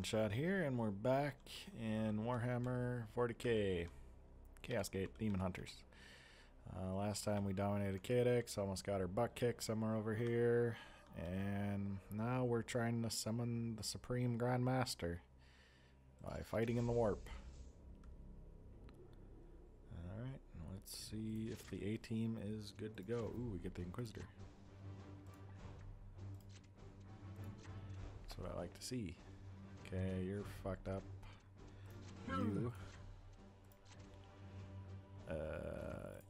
one shot here, and we're back in Warhammer 40k Chaos Gate Daemonhunters. Uh, last time we dominated Cadix, almost got her butt kicked somewhere over here, and now we're trying to summon the Supreme Grand Master by fighting in the warp. Alright, let's see if the A team is good to go. Ooh, we get the Inquisitor. That's what I like to see. Okay, you're fucked up. You. Uh,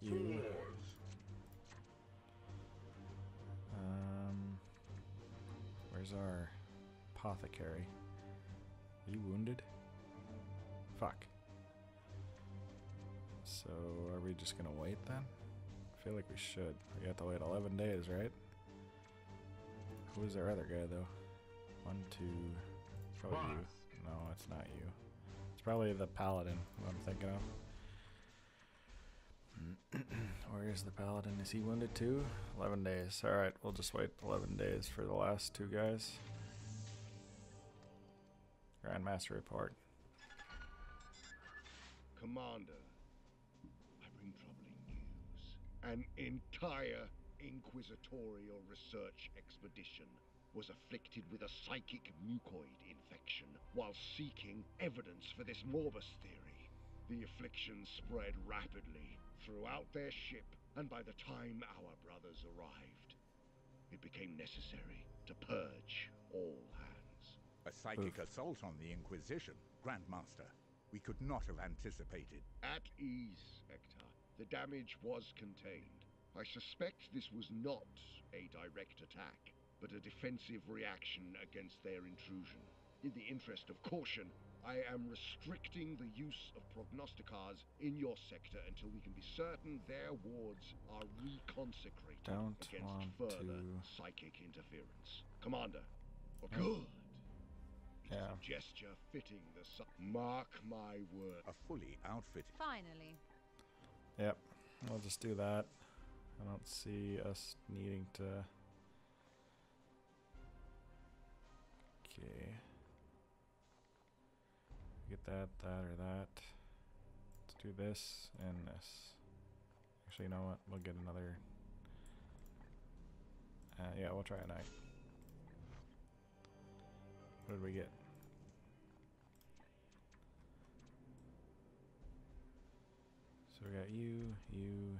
you. Um, where's our apothecary? Are you wounded? Fuck. So, are we just gonna wait then? I feel like we should. We have to wait 11 days, right? Who is our other guy, though? One, two. Probably you. No, it's not you. It's probably the paladin who I'm thinking of. Where is the paladin? Is he wounded too? 11 days. Alright, we'll just wait 11 days for the last two guys. Grandmaster report. Commander, I bring troubling news. An entire inquisitorial research expedition was afflicted with a psychic mucoid infection while seeking evidence for this Morbus theory. The affliction spread rapidly throughout their ship, and by the time our brothers arrived, it became necessary to purge all hands. A psychic assault on the Inquisition, Grandmaster. We could not have anticipated. At ease, Hector. The damage was contained. I suspect this was not a direct attack, but a defensive reaction against their intrusion. In the interest of caution, I am restricting the use of prognosticars in your sector until we can be certain their wards are reconsecrated Don't against further to- psychic interference. Commander, good. It is Yeah. a gesture fitting the su- Mark my word. A fully outfitted. Finally. Yep, I'll just do that. I don't see us needing to. Okay. Get that, that, or that. Let's do this and this. Actually, you know what? We'll get another. Uh, yeah, we'll try a night. What did we get? So we got you, you.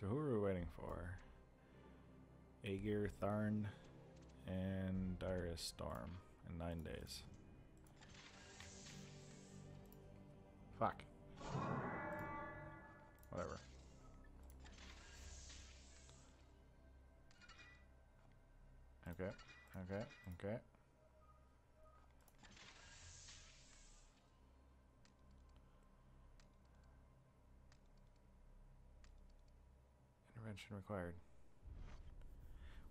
So who are we waiting for? Aegir, Tharn, and Darius Storm in nine days. Fuck. Whatever. Okay, okay, okay. Intervention required.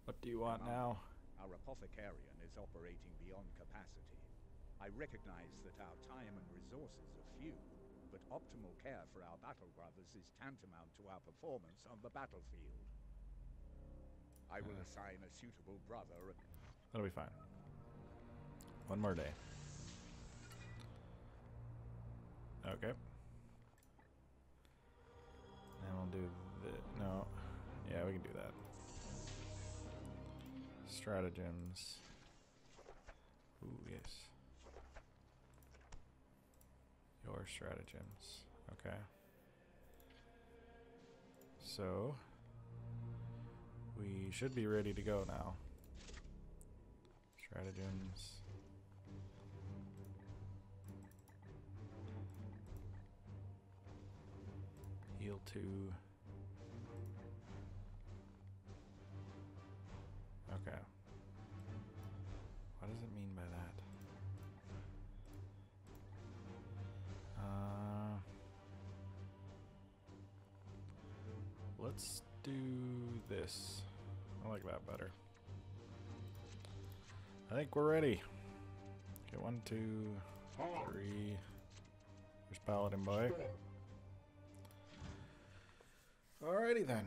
What do you want now? Our apothecarian is operating beyond capacity. I recognize that our time and resources are few, but optimal care for our battle brothers is tantamount to our performance on the battlefield. I will assign a suitable brother. That'll be fine. One more day. Okay. And we'll do the no. Yeah, we can do that. Stratagems. Ooh, yes. Your stratagems. Okay. So we should be ready to go now. Stratagems. Heal 2. Do this. I like that better. I think we're ready. Okay, one, two, three. There's Paladin Boy. Alrighty then.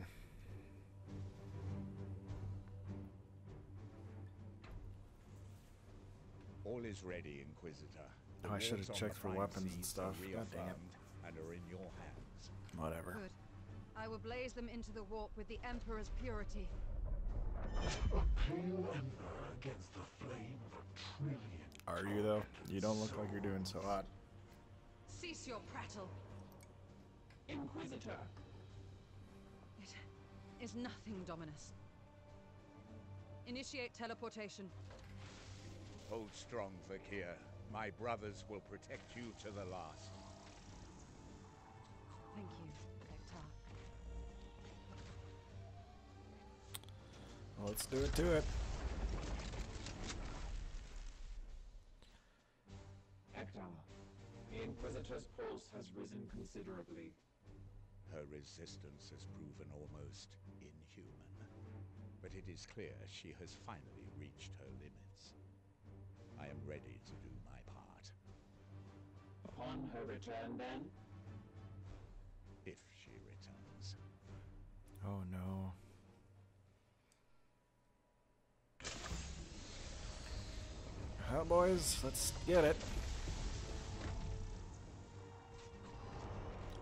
All is ready, Inquisitor. Oh, I should've checked for weapons and stuff. are God dang it. And are in your hands. Whatever. Good. I will blaze them into the warp with the Emperor's purity. A pale ember against the flame of a trillion. Are you though? You don't look like you're doing so hot. Cease your prattle. Inquisitor, It is nothing, Dominus. Initiate teleportation. Hold strong, Vakir. My brothers will protect you to the last. Let's do it to it. Hector, the Inquisitor's pulse has risen considerably. Her resistance has proven almost inhuman. But it is clear she has finally reached her limits. I am ready to do my part, Upon her return, then, if she returns. Oh no. Well, boys, let's get it.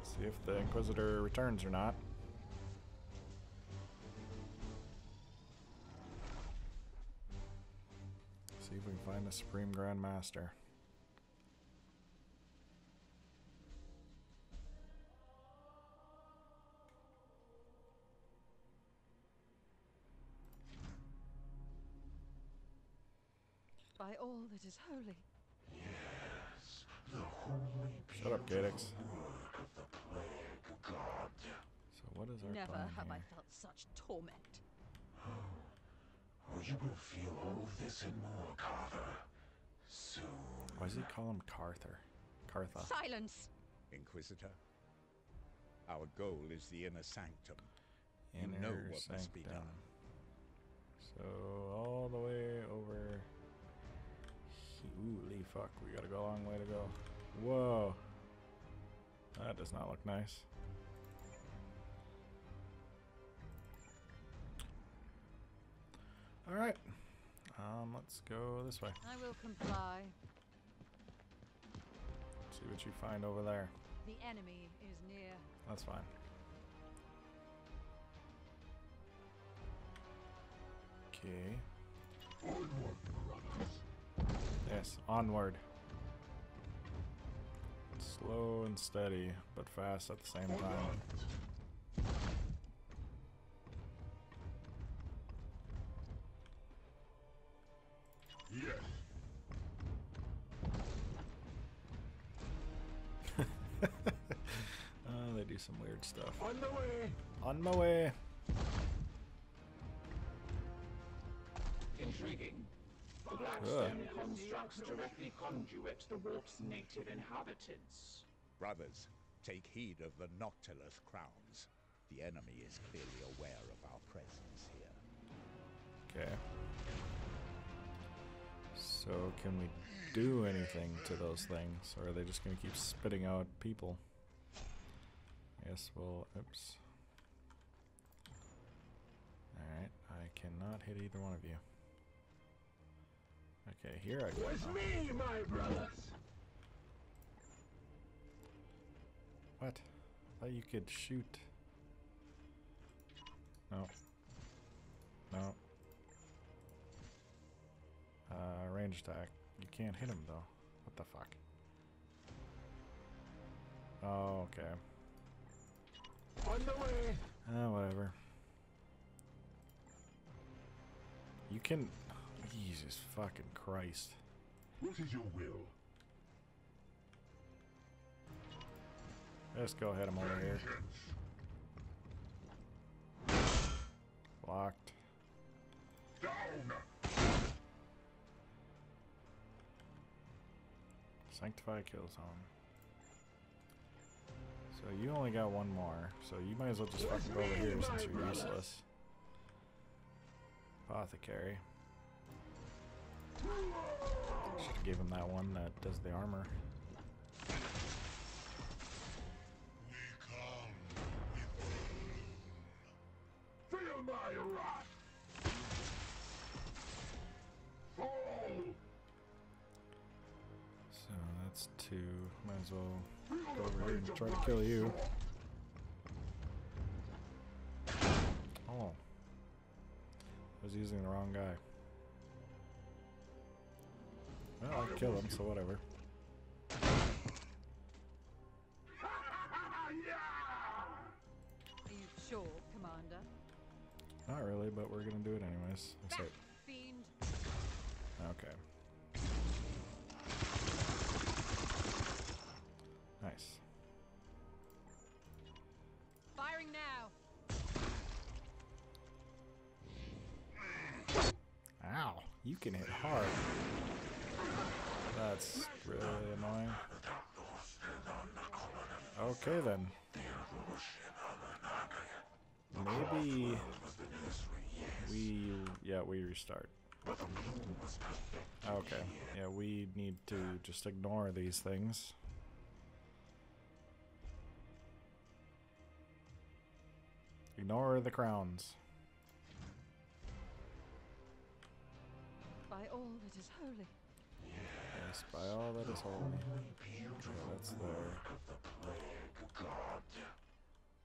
See if the Inquisitor returns or not. See if we can find the Supreme Grand Master. By all that is holy. Yes, the holy Shut up, Gadex. work of the plague god. So what is our Never plan have I felt such torment. Oh, you will feel all this and more, Carver. Soon. Why does he call him Carther? Cartha. Silence! Inquisitor, our goal is the inner sanctum. Inner You Inner know what must be done. So all the way over. Holy fuck, we got a go- a long way to go. Whoa. That does not look nice. Alright. Um, let's go this way. I will comply. See what you find over there. The enemy is near. That's fine. Okay. Onward, brothers. Yes, onward. Slow and steady, but fast at the same time. Yes. oh, they do some weird stuff. On the way. On my way. intriguing. The black constructs directly conduit the warp's native inhabitants. Brothers, take heed of the Noctilith crowns. The enemy is clearly aware of our presence here. Okay. So, can we do anything to those things? Or are they just going to keep spitting out people? I guess we'll. Oops. Alright, I cannot hit either one of you. Okay, here I go. Was me, my brothers. What? I thought you could shoot. No. No. Uh, range attack. You can't hit him though. What the fuck? Oh, okay. On the way. Ah, whatever. You can. Jesus fucking Christ. What is your will? Let's go hit him over here. Blocked. Down. Sanctify kill zone. So you only got one more, so you might as well just fucking go over here since you're useless. Apothecary. Should've gave him that one that does the armor. Feel my. Fall. That's two. Might as well go over here and try to kill you. Oh. I was using the wrong guy. Well, I kill him, so whatever. Are you sure, Commander? Not really, but we're gonna do it anyways. That Except, fiend. okay. Nice. Firing now. Ow! You can hit hard. That's really annoying. Okay then. Maybe we yeah we restart. Okay. Yeah, we need to just ignore these things. Ignore the crowns. By all that is holy. Yes, by all that is holy. Yeah, that's there.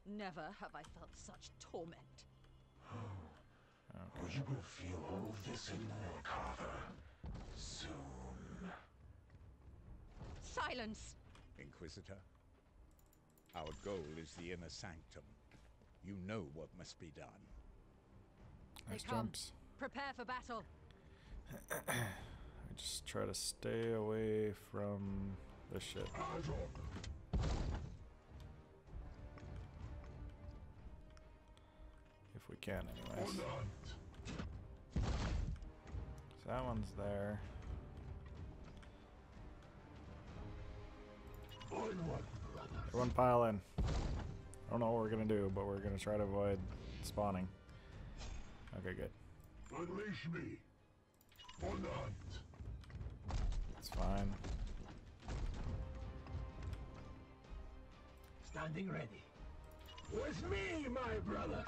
Never have I felt such torment. Okay. You will feel all this and more, Carver. Soon. Silence! Inquisitor. Our goal is the inner sanctum. You know what must be done. Nice they come. jumps. Prepare for battle. Just try to stay away from this shit. If we can, anyways. So that one's there. Everyone pile in. I don't know what we're gonna do, but we're gonna try to avoid spawning. Okay, good. Unleash me. Hunt. It's fine. Standing ready. With me, my brothers.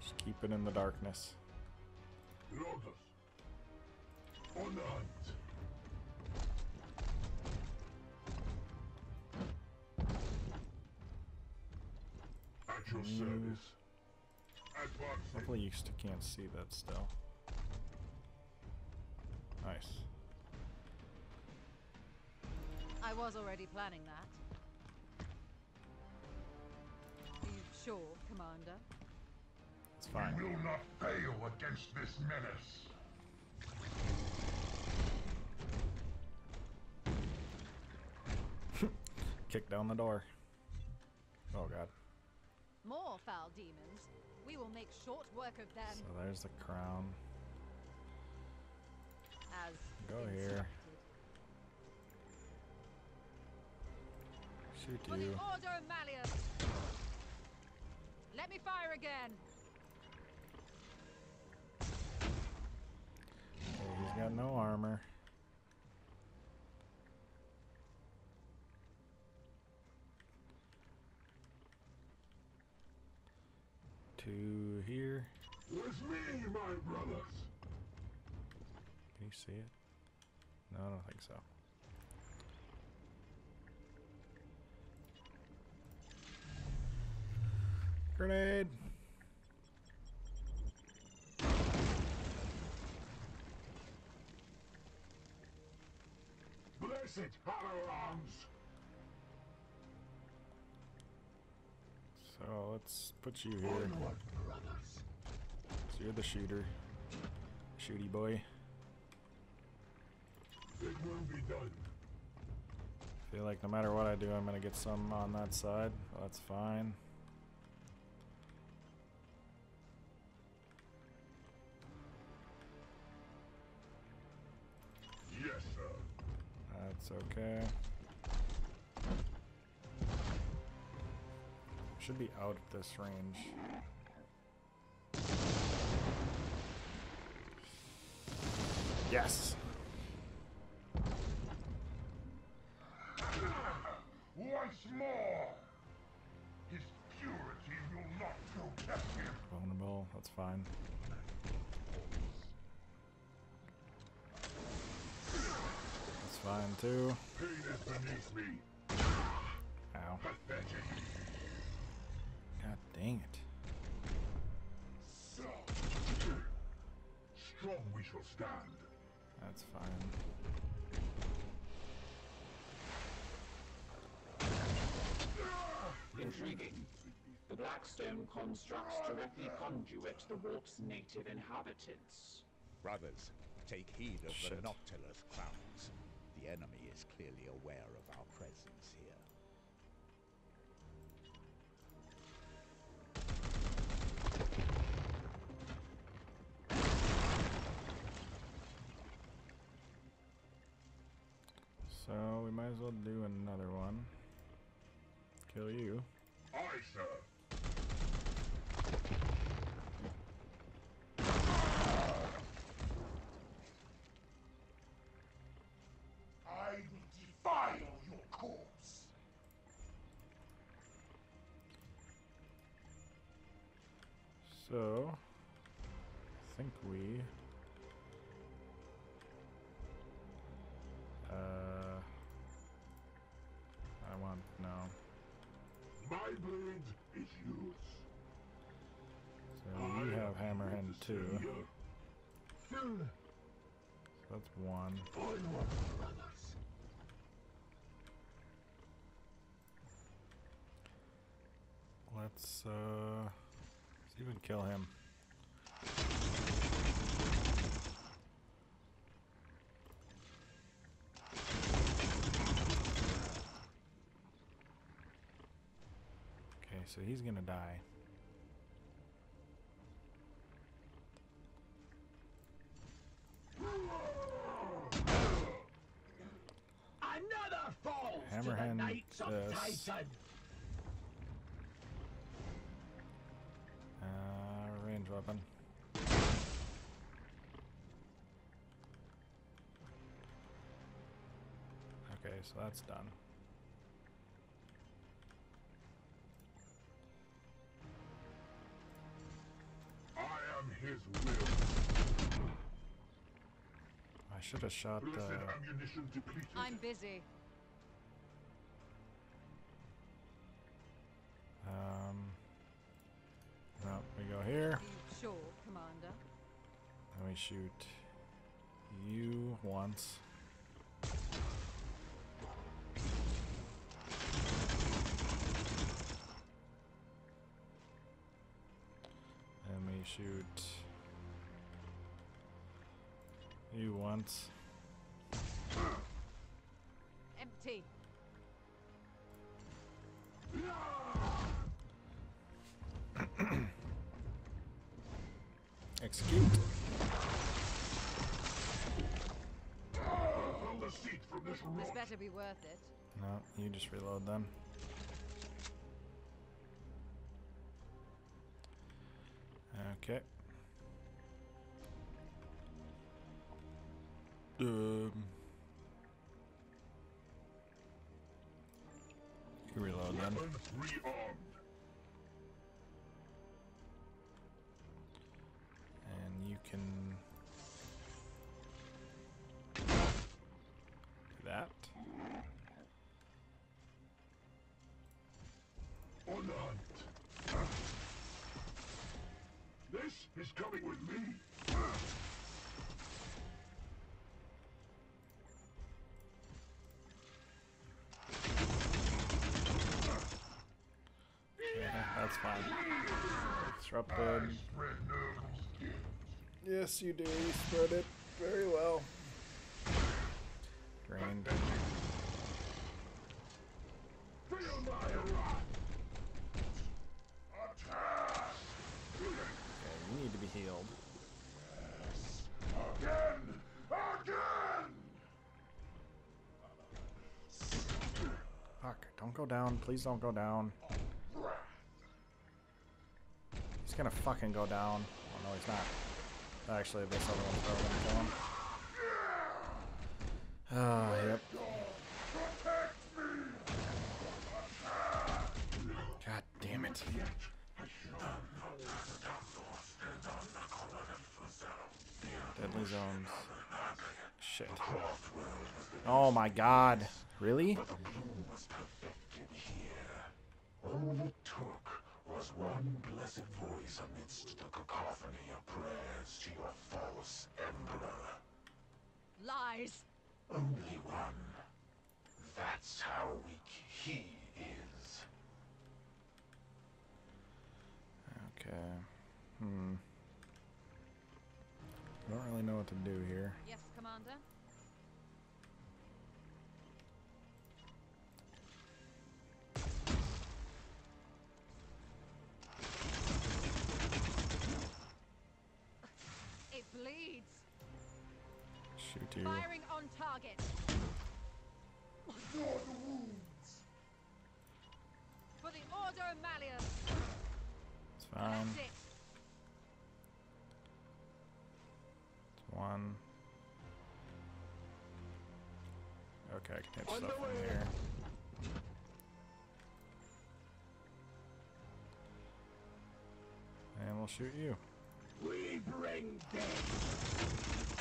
Just keep it in the darkness. Lotus. On the hunt. At your mm. service. Advancing. Hopefully you st- can't see that still. Nice. I was already planning that. Are you sure, Commander? It's fine. We will not fail against this menace. Kick down the door. Oh god. More foul demons. We will make short work of them So there's the crown. as Go here. Instructed. Shoot For the. Order of Malleus! Let me fire again! Okay, he's got no armor. Two here. With me, my brothers. Can you see it? No, I don't think so. Grenade! Blessed. So let's put you here. So you're the shooter. Shooty boy. It will be done. feel like no matter what I do, I'm gonna get some on that side. That's fine. That's okay. Should be out of this range. Yes! Once more. His purity will not go captive. Vulnerable, that's fine. Fine too. Pain is beneath me. Ow. Pathetic. God dang it. So. Strong we shall stand. That's fine. Intriguing. The Blackstone constructs directly conduit the warp's native inhabitants. Brothers, take heed of Shit. the Noctilith crowns. The enemy is clearly aware of our presence here. So we might as well do another one. Kill you. Aye, sir. So I think we uh I want no. My blade is yours. So you have Hammerhand too. So that's one. Let's uh even kill him. Okay, so he's gonna die. Another fall to the Knights of. Uh, Titan. Weapon. Okay, so that's done. I am his will. I should have shot Blessed uh ammunition depleted. I'm busy. um no, we go here. Me shoot you once. Let me shoot you once. Empty. Better be worth it. No, you just reload them. Okay. Um. You reload them. And you can do that. That's fine. Disrupted. Yes, you do. You spread it very well. Drained. Feel my wrath. Attack. Okay, you need to be healed. Again. Again. Fuck, don't go down. Please don't go down. He's gonna fucking go down. Oh, no, he's not. Actually, this other one's probably gonna kill him. Oh, yep. God damn it. Deadly zones. Shit. Oh my god. Really? The bloom was perfected here. All it took was one voice amidst the cacophony of prayers to your false emperor. Lies. Only one. That's how weak he is. Okay. Hmm. I don't really know what to do here. Yes, Commander. It's fine. That's it. It's one. Okay, I can hit stuff from here. And we'll shoot you. We bring death.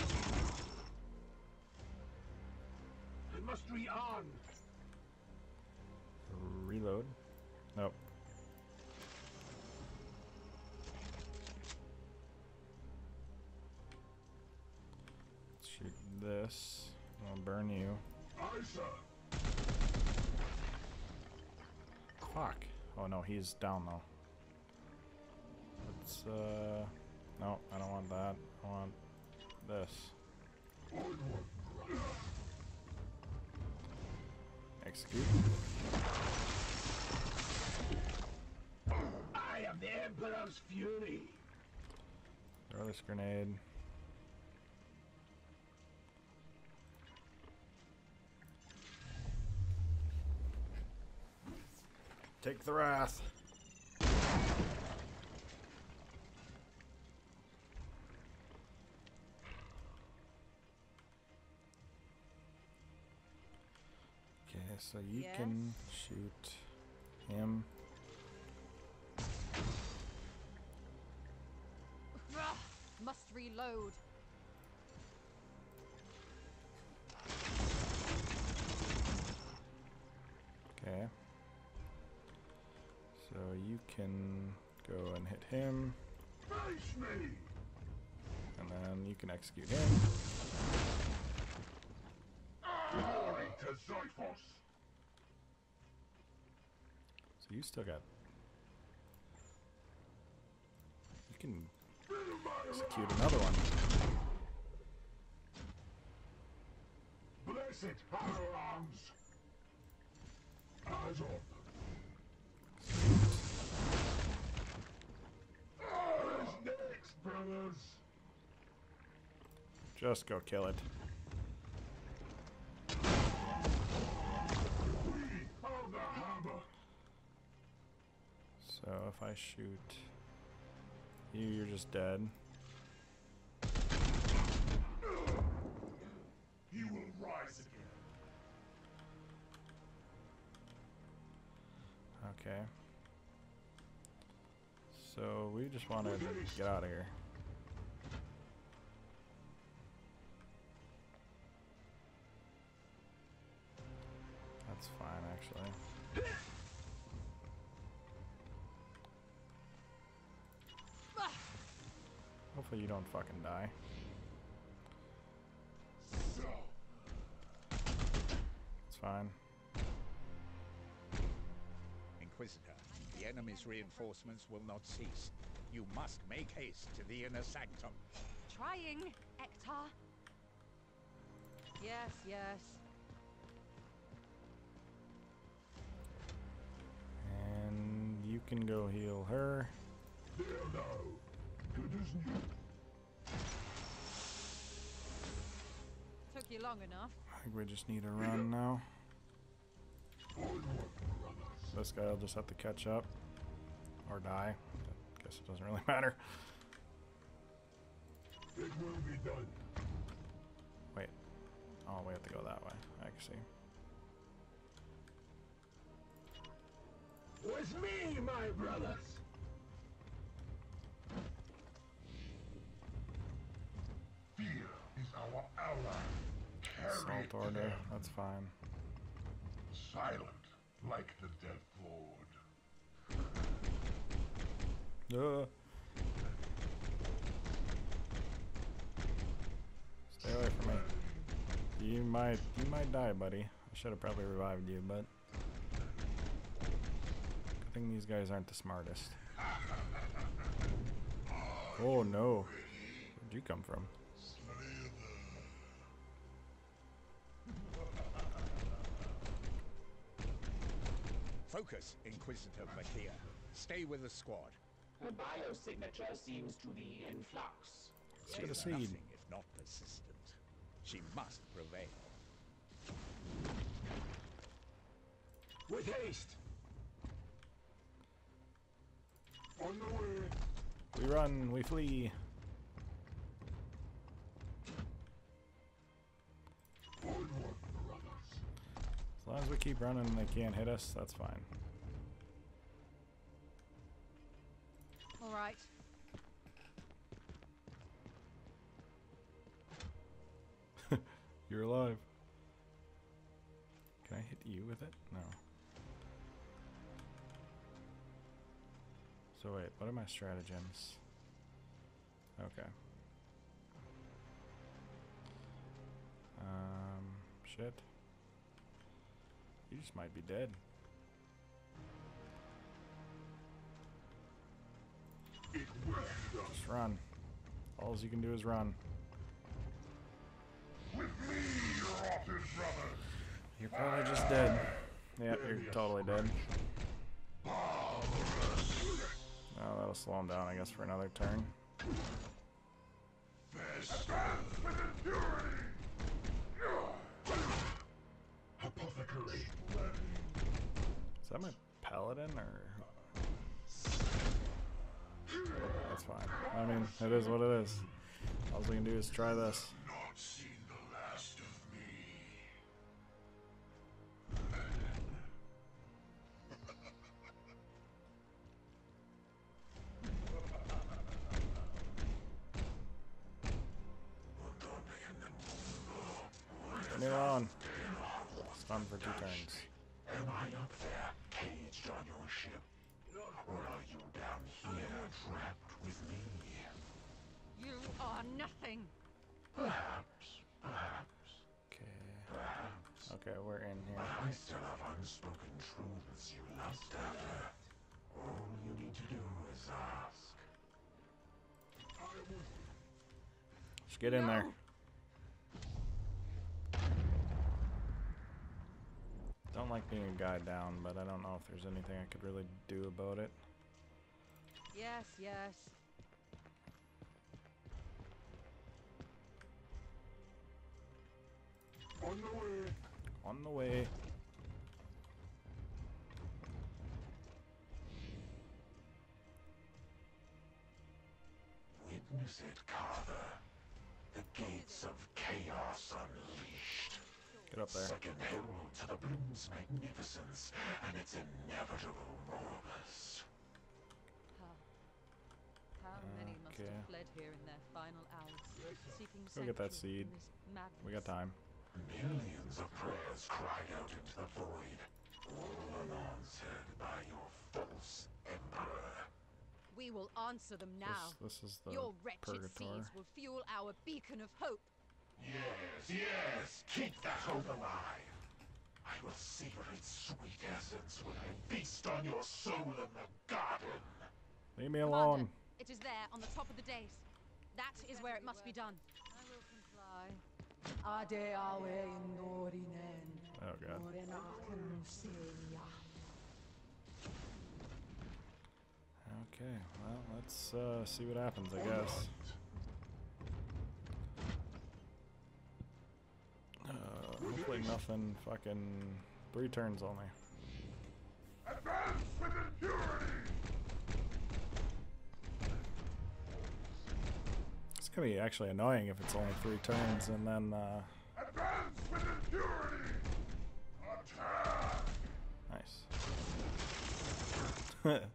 I must rearm. Reload. Nope. No, he's down though. Let's uh no, I don't want that. I want this. Execute. I am the Emperor's fury. Throw this grenade. Take the wrath. Okay, so you can shoot him. Must reload. Can go and hit him, and then you can execute him. So you still got. You can execute another one. Blessed Harrow Arms! Eyes up! Who's next, brothers? Just go kill it. We are the hammer! So if I shoot you, you're just dead. You will rise again. Okay. So we just want to get out of here. Actually. Hopefully you don't fucking die. It's fine. Inquisitor, the enemy's reinforcements will not cease. You must make haste to the inner sanctum. Trying, Ektar. Yes, yes. You can go heal her. There now. Good as new. Took you long enough. I think we just need to run now. This guy will just have to catch up or die. I guess it doesn't really matter. It will be done. Wait. Oh, we have to go that way. I see. With me, my brothers. Fear is our ally. Assault order. That's fine. Silent, like the dead lord. Uh. Stay away from me. You might you might die, buddy. I should have probably revived you, but thing these guys aren't the smartest. Oh no. Where'd you come from? Focus, Inquisitor Vakir. Stay with the squad. Her biosignature seems to be in flux. Let's get a. Nothing if not persistent. She must prevail. With haste! On the way. We run, we flee. As long as we keep running and they can't hit us, that's fine. All right. You're alive. Can I hit you with it? No. So wait, what are my stratagems? Okay. Um, shit. You just might be dead. Just run. All you can do is run. With me, rotted brothers. You're probably just dead. Yep, you're totally dead. Oh, that'll slow him down, I guess, for another turn. Is that my paladin or? That's fine. I mean, it is what it is. All we can do is try this. On. Stun for two turns. Am I up there, caged on your ship? Or are you down here, trapped with me? You are nothing. Perhaps, perhaps, Okay. perhaps. Okay, we're in here. I still have unspoken truths you lust after. All you need to do is ask. Just get in there. I don't like being a guy down, but I don't know if there's anything I could really do about it. Yes, yes. On the way. On the way. Witness it, Carver. The gates of chaos unleashed. Get up there. Second herald to the bloom's magnificence and its inevitable morbus. How, how many must Okay. have fled here in their final hours, seeking Go get that seed. from this? We got time. Millions of prayers cried out into the void, all unanswered by your false emperor. We will answer them now. This, this is the Your wretched purgator. seeds will fuel our beacon of hope. Yes, yes, keep that hope alive. I will savor its sweet essence when I feast on your soul in the garden. Leave me Commander, alone. it is there on the top of the dais. That is where it must be done. I will comply. Ade awe indorinen. Oh god. Okay, well, let's uh, see what happens, I guess. Uh, hopefully nothing fucking three turns only. Advance with impurity! It's gonna be actually annoying if it's only three turns and then, uh, Advance with impurity! Attack! nice.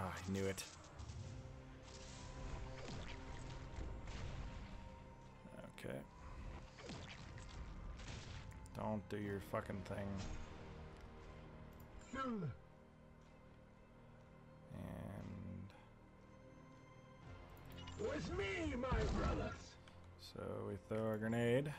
Ah, I knew it. Don't do your fucking thing. And With me, my brothers. so we throw a grenade.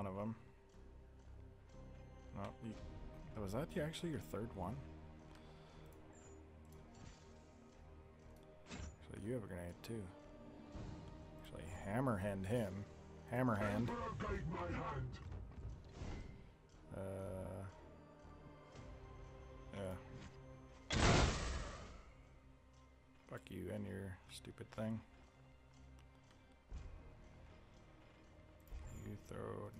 One of them. No, you, was that actually your third one? Actually, you have a grenade too. Actually, hammerhand him. Hammerhand. Uh, yeah. Fuck you and your stupid thing. You throw.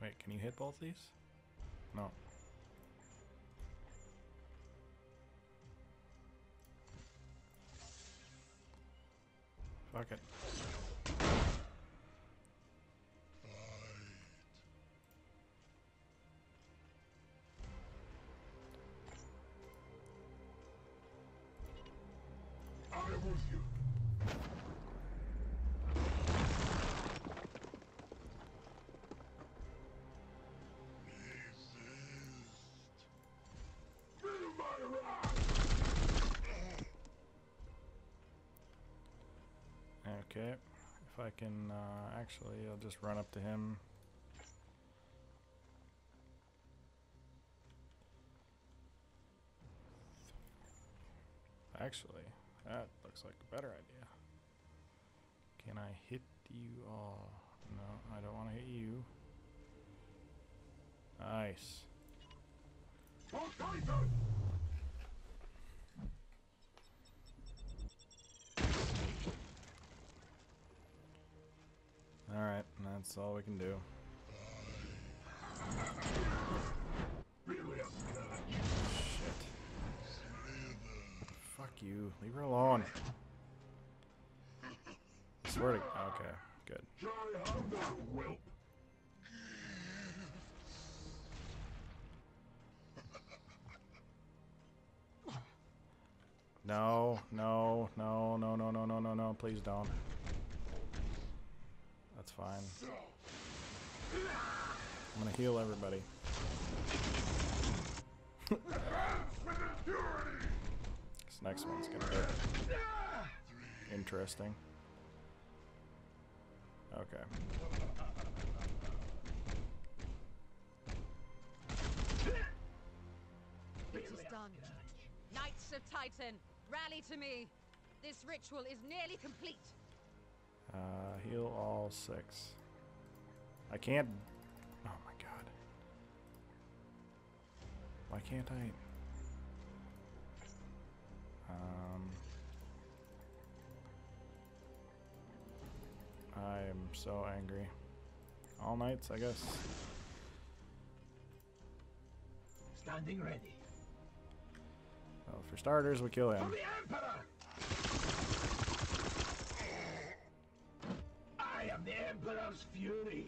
Wait, can you hit both these? No. Fuck it. Okay. If I can, uh, actually, I'll just run up to him. Actually, that looks like a better idea. Can I hit you all? No, I don't want to hit you. Nice. That's all we can do. Shit. Fuck you. Leave her alone. I swear to... Okay. Good. No, no, no, no, no, no, no, no, please don't. That's fine. I'm gonna heal everybody. this next one's gonna get interesting. Okay. It is done. Knights of Titan, rally to me. This ritual is nearly complete. Uh, heal all six. I can't. Oh my god. Why can't I? Um. I am so angry. All nights, I guess. Standing ready. Well, for starters, we kill For him. the Emperor! I am the Emperor's fury.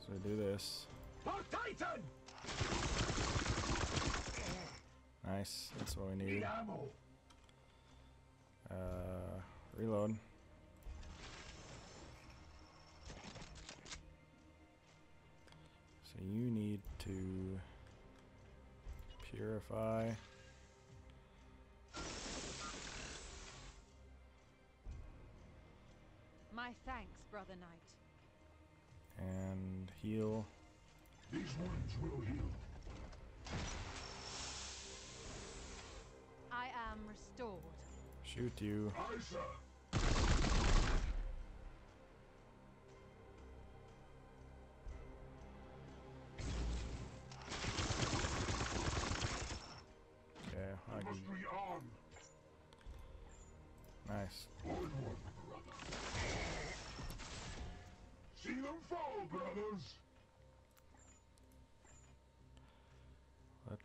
So we do this. For Titan! Nice. That's what we Need need. Uh, reload. So you need to purify. Thanks, Brother Knight. and heal. These wounds will heal. I am restored. Shoot you. Aye, sir.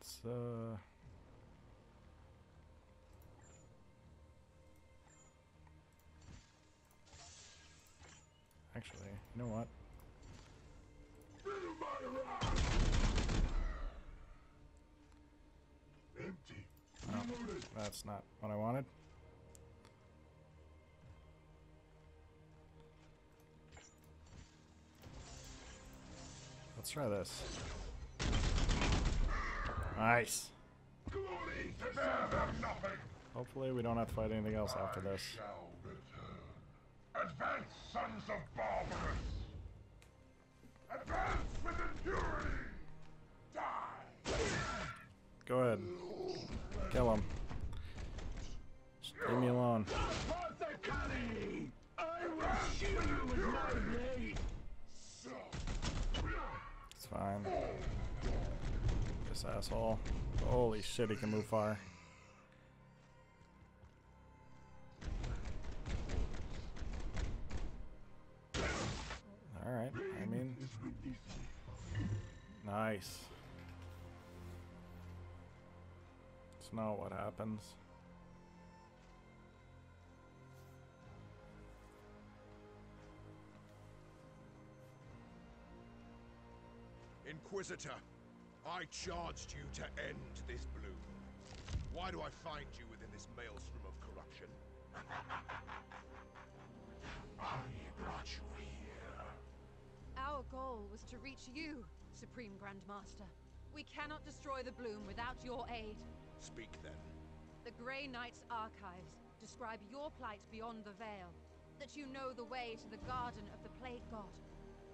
Let's uh Actually, you know what? Empty. Oh, that's not what I wanted. Let's try this. Nice. Glory to them nothing. Hopefully we don't have to fight anything else after this. Advance, sons of Barbarus. Advance with impurity. Die. Go ahead. Kill him. This asshole. Holy shit, he can move far. Alright, I mean. Nice. It's not what happens. Inquisitor, I charged you to end this bloom. Why do I find you within this maelstrom of corruption? I brought you here. Our goal was to reach you, Supreme Grandmaster. We cannot destroy the bloom without your aid. Speak then. The Grey Knight's archives describe your plight beyond the Veil. That you know the way to the Garden of the Plague God.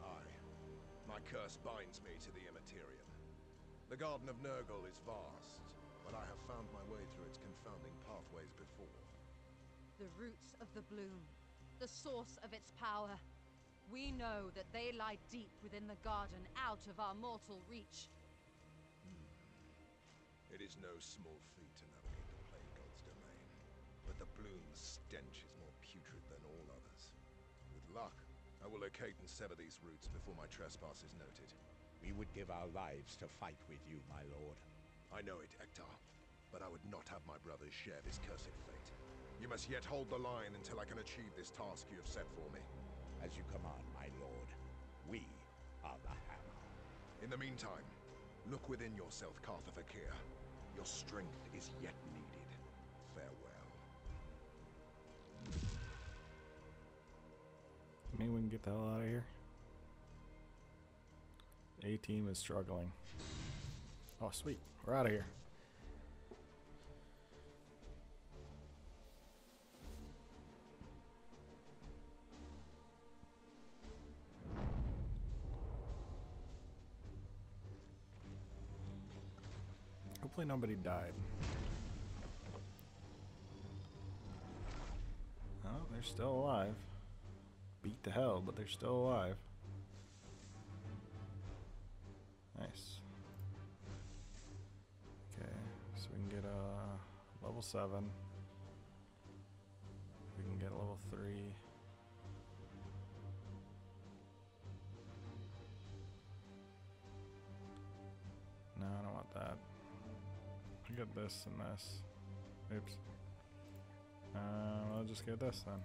Aye. My curse binds me to the Immaterium. The Garden of Nurgle is vast, but I have found my way through its confounding pathways before. The roots of the bloom. The source of its power. We know that they lie deep within the garden, out of our mortal reach. Hmm. It is no small feat to navigate the Plague God's domain, but the bloom's stench is more putrid than all others. With luck, I will locate and sever these roots before my trespass is noted. We would give our lives to fight with you, my lord. I know it, Ektar, but I would not have my brothers share this cursed fate. You must yet hold the line until I can achieve this task you have set for me. As you command, my lord. We are the hammer. In the meantime, look within yourself, Cartha Vakir. Your strength is yet needed. Farewell. Maybe we can get the hell out of here. A team is struggling. Oh, sweet. We're out of here. Hopefully nobody died. Oh, they're still alive. Beat the hell, but they're still alive. Nice. Okay, so we can get a level 7. We can get a level 3. No, I don't want that. I get this and this. Oops. Uh, I'll just get this then.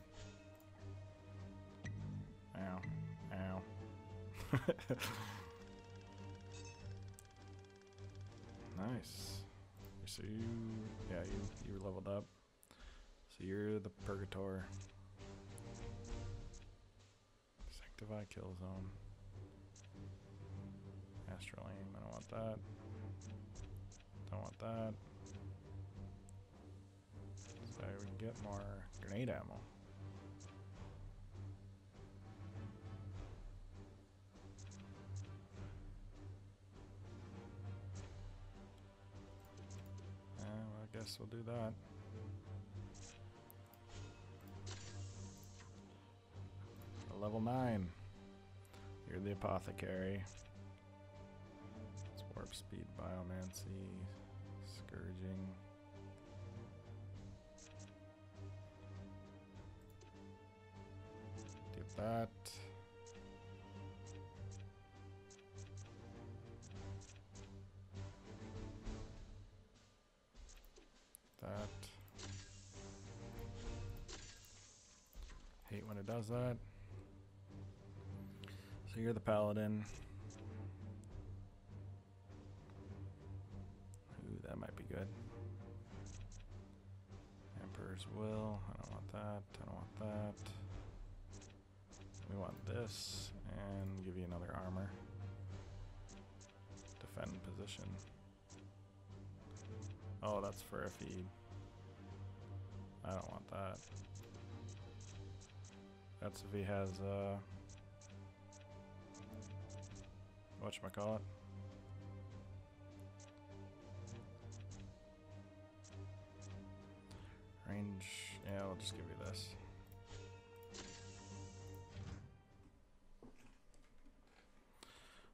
Ow. Ow. nice. So you, yeah, you you leveled up. So you're the Purgator. Sanctify kill zone. Astral aim. I don't want that. Don't want that. So we can get more grenade ammo. Guess we'll do that. So level 9. You're the apothecary. It's warp speed, biomancy, scourging. Do that. that. Hate when it does that. So you're the paladin. Ooh, that might be good. Emperor's Will. I don't want that. I don't want that. We want this. And give you another armor. Defend position. Oh, that's for if he I don't want that. That's if he has uh whatchamacallit. Range yeah, I'll just give you this.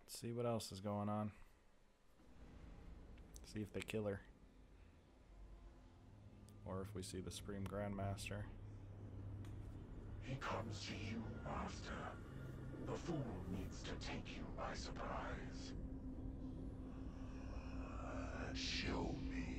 Let's see what else is going on. See if they kill her. Or if we see the Supreme Grandmaster. He comes to you, Master. The fool needs to take you by surprise. Uh, show me.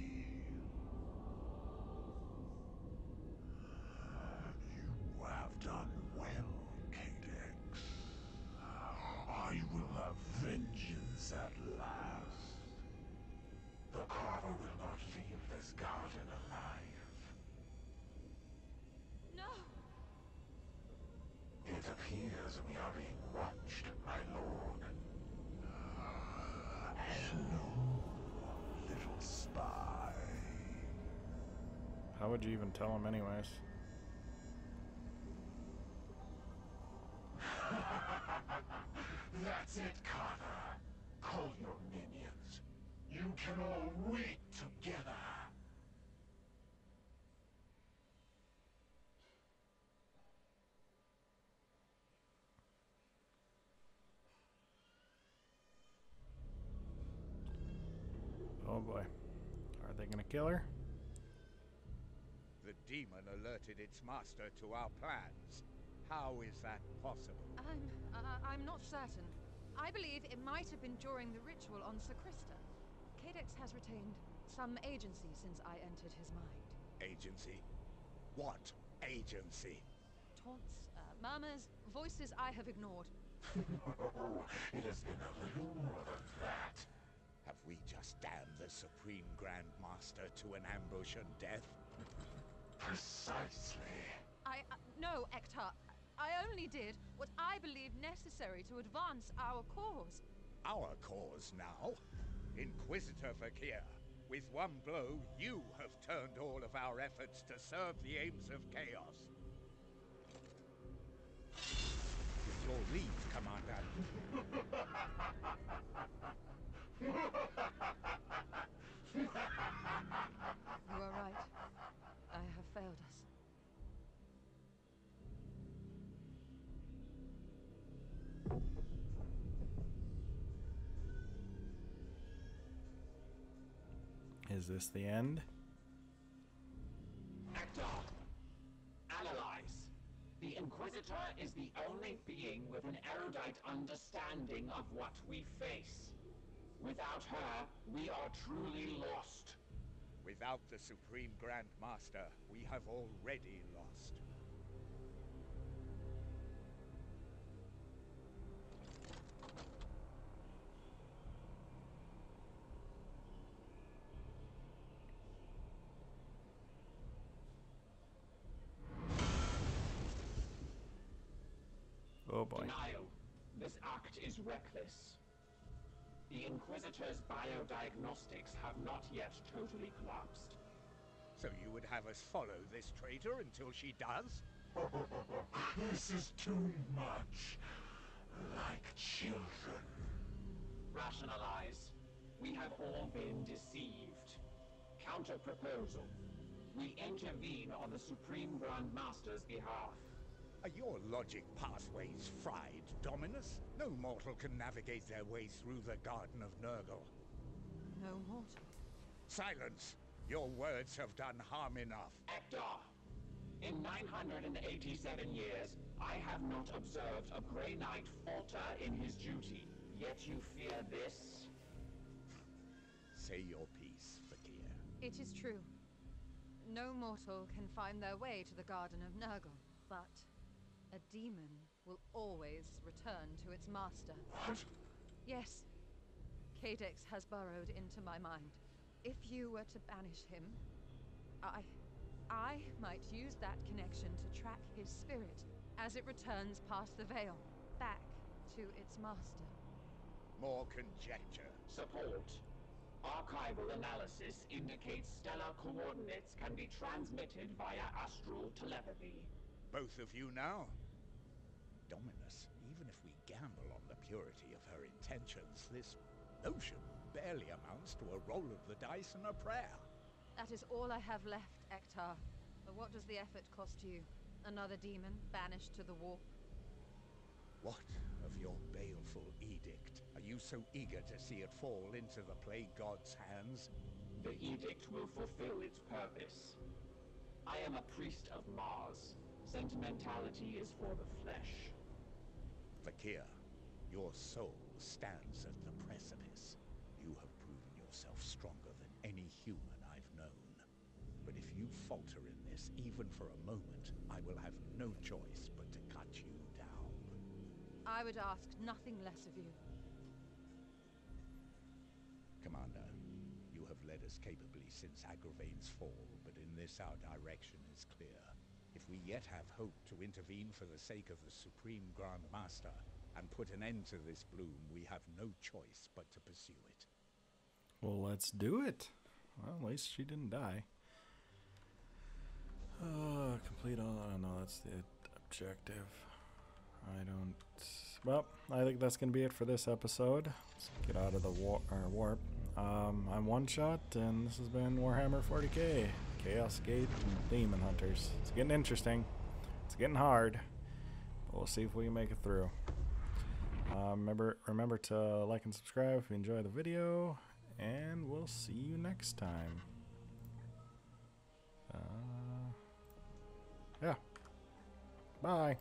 How would you even tell him, anyways? That's it, Carter. Call your minions. You can all wait together. Oh boy. Are they gonna kill her? Demon alerted its master to our plans. How is that possible? I'm. Uh, I'm not certain. I believe it might have been during the ritual on Sacrista. Cadex has retained some agency since I entered his mind. Agency? What agency? Taunts, uh, murmurs, voices I have ignored. It has been a little more than that. Have we just damned the Supreme Grand Master to an ambush and death? Precisely. I. Uh, no, Ektar. I only did what I believed necessary to advance our cause. Our cause now? Inquisitor Vakir, with one blow, you have turned all of our efforts to serve the aims of chaos. With your leave, Commander. Is this the end? Hector! Analyze. The Inquisitor is the only being with an erudite understanding of what we face. Without her, we are truly lost. Without the Supreme Grand Master, we have already lost. Is reckless. The Inquisitor's biodiagnostics have not yet totally collapsed. So you would have us follow this traitor until she does? This is too much. Like children. Rationalize. We have all been deceived. Counter proposal. We intervene on the Supreme Grand Master's behalf. Are your logic pathways fried, Dominus? No mortal can navigate their way through the Garden of Nurgle. No mortal. Silence! Your words have done harm enough. Ektar, in 987 years, I have not observed a Grey Knight falter in his duty. Yet you fear this? Say your piece, Vakir. It is true. No mortal can find their way to the Garden of Nurgle, but A demon will always return to its master. What? Yes. Cadex has burrowed into my mind. If you were to banish him, I. I might use that connection to track his spirit as it returns past the veil, back to its master. More conjecture. Support. Archival analysis indicates stellar coordinates can be transmitted via astral telepathy. Both of you now? Dominus, even if we gamble on the purity of her intentions, this notion barely amounts to a roll of the dice and a prayer. That is all I have left, Ektar. But what does the effort cost you? Another demon banished to the warp? What of your baleful edict? Are you so eager to see it fall into the plague god's hands? The edict will fulfill its purpose. I am a priest of Mars. Sentimentality is for the flesh. Vakir, your soul stands at the precipice. You have proven yourself stronger than any human I've known. But if you falter in this, even for a moment, I will have no choice but to cut you down. I would ask nothing less of you. Commander, you have led us capably since Agravain's fall, but in this our direction is clear. If we yet have hope to intervene for the sake of the Supreme Grand Master and put an end to this bloom, we have no choice but to pursue it. Well, let's do it. Well, at least she didn't die. Uh, complete all. Oh, no, that's the objective. I don't. Well, I think that's gonna be it for this episode. Let's get out of the war warp. Um, I'm one shot, and this has been Warhammer 40k, Chaos Gate, and Daemonhunters. It's getting interesting. It's getting hard, but we'll see if we can make it through. Uh, remember, remember to like and subscribe if you enjoy the video, and we'll see you next time. Uh, yeah. Bye.